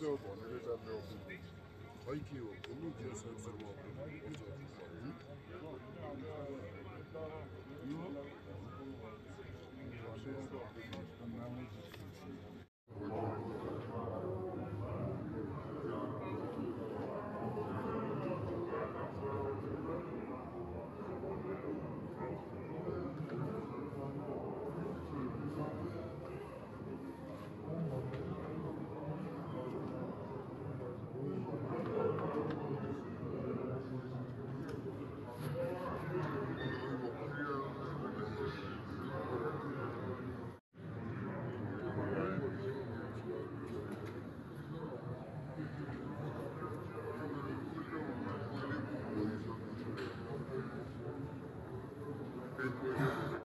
चाहिँ भनेर जाने खै के हो.